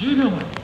听听吧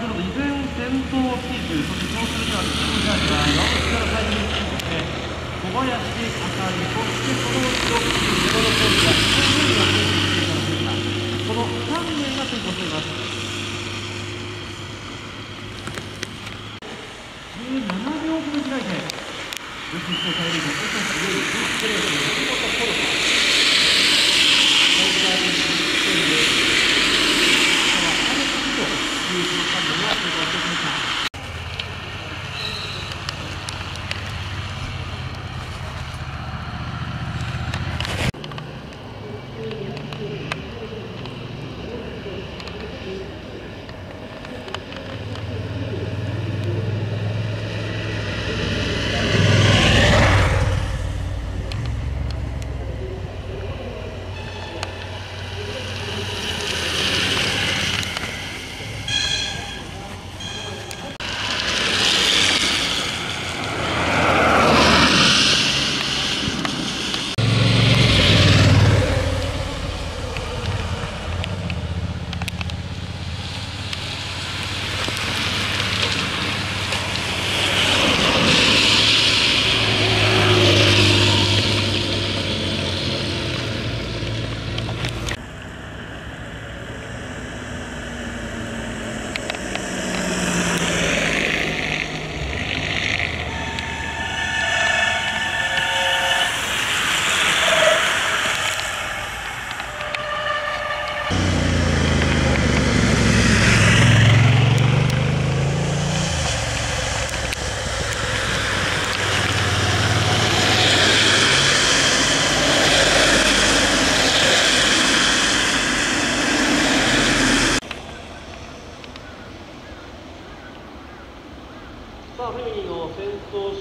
田決めにワイドロード依然先頭をキープそしてそうす。るにはチームジャージは岩渕から最後にキープして小林あかりそしてその後ろゼロのコーチが1人がキープしていたのです。がこの3名が先行しています。17秒ほど開いてルキスと帰りの小崎よりディスプレーの松本コロカサイドガー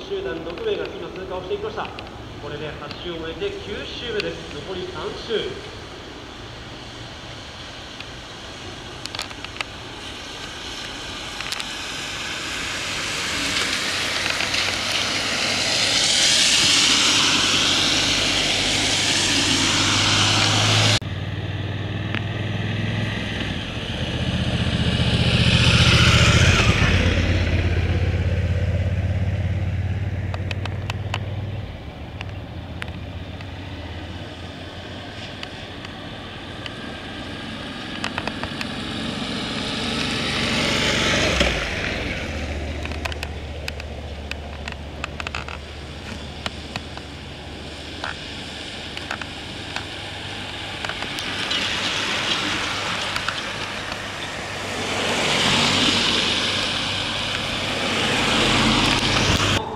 集団6名が今通過をしていきました。これで8周を終えて9周目です。残り3周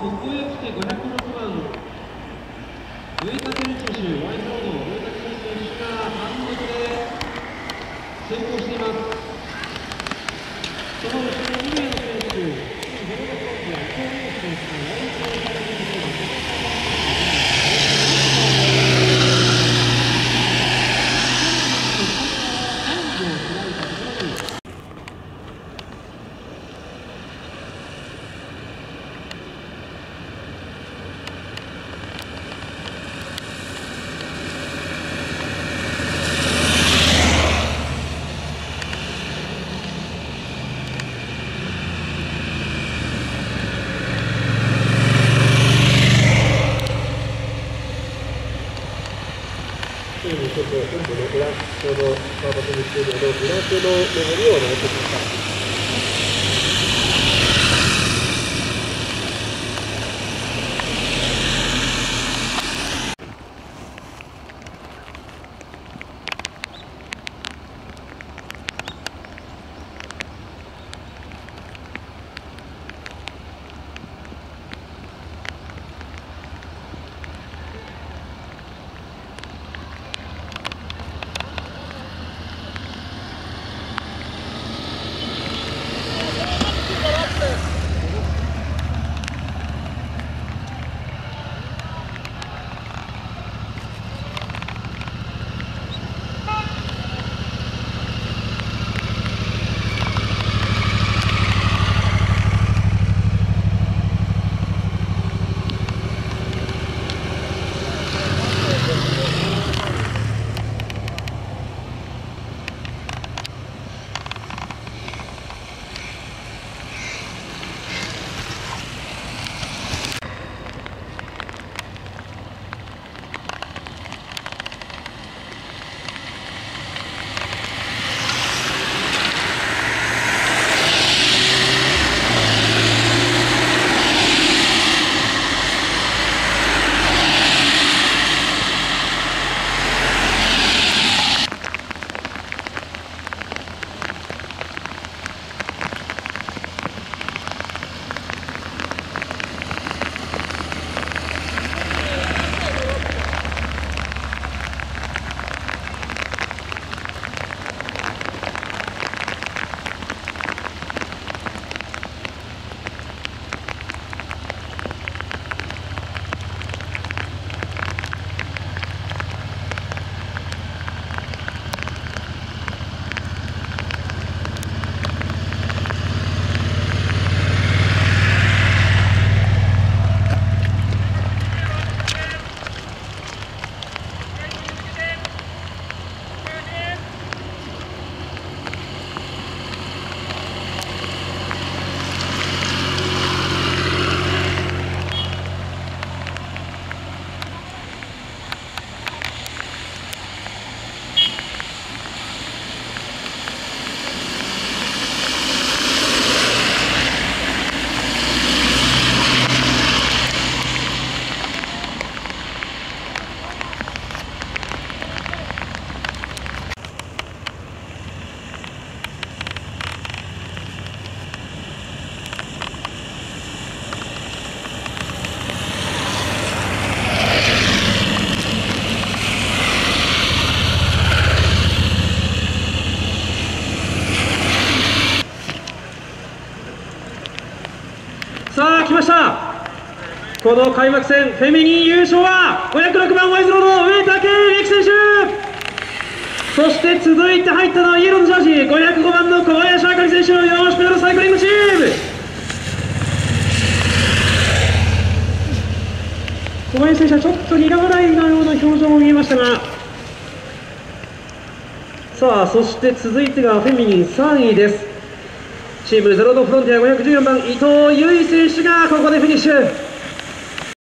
ここへ来て506番上田選手手ワイドロード上田選手が単独で先行していますその後ろ2名の選手56番は伊藤亮選手とワイドロード選手ついにちょっと本部の裏、ちょうど川端にしているの裏手の上りを登ってきました。この開幕戦フェミニン優勝は506番ワイズロード上竹美樹選手!そして続いて入ったのはイエローのジャージ505番の小林あかり選手のよろしくのサイクリングチーム!小林選手はちょっと苦笑いのような表情も見えましたがさあそして続いてがフェミニン3位です。チームゼロドフロンティア514番伊藤優衣選手がここでフィニッシュ。